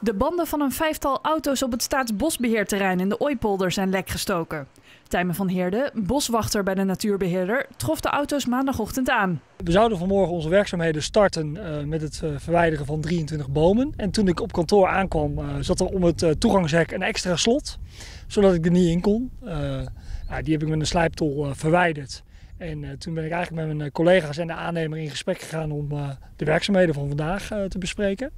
De banden van een vijftal auto's op het staatsbosbeheerterrein in de Ooipolder zijn lek gestoken. Tijmen van Heerde, boswachter bij de natuurbeheerder, trof de auto's maandagochtend aan. We zouden vanmorgen onze werkzaamheden starten uh, met het uh, verwijderen van 23 bomen. En toen ik op kantoor aankwam, uh, zat er om het toegangshek een extra slot, zodat ik er niet in kon. Die heb ik met een slijptol verwijderd. En toen ben ik eigenlijk met mijn collega's en de aannemer in gesprek gegaan om de werkzaamheden van vandaag te bespreken.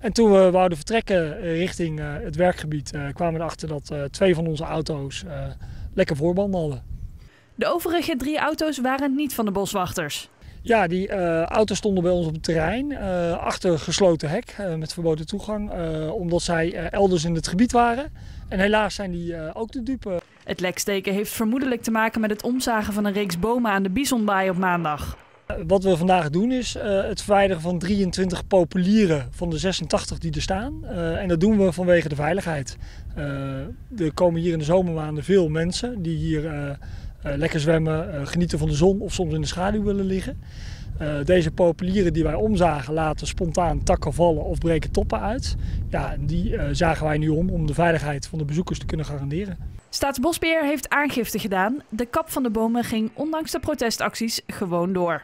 En toen we wouden vertrekken richting het werkgebied, kwamen we erachter dat twee van onze auto's lekker voorbanden hadden. De overige drie auto's waren niet van de boswachters. Ja, die auto's stonden bij ons op het terrein, achter gesloten hek met verboden toegang, omdat zij elders in het gebied waren. En helaas zijn die ook de dupe. Het leksteken heeft vermoedelijk te maken met het omzagen van een reeks bomen aan de Bisonbaai op maandag. Wat we vandaag doen is het verwijderen van 23 populieren van de 86 die er staan. en dat doen we vanwege de veiligheid. er komen hier in de zomermaanden veel mensen die hier lekker zwemmen, genieten van de zon of soms in de schaduw willen liggen. Uh, deze populieren die wij omzagen laten spontaan takken vallen of breken toppen uit. Ja, die zagen wij nu om om de veiligheid van de bezoekers te kunnen garanderen. Staatsbosbeheer heeft aangifte gedaan. De kap van de bomen ging ondanks de protestacties gewoon door.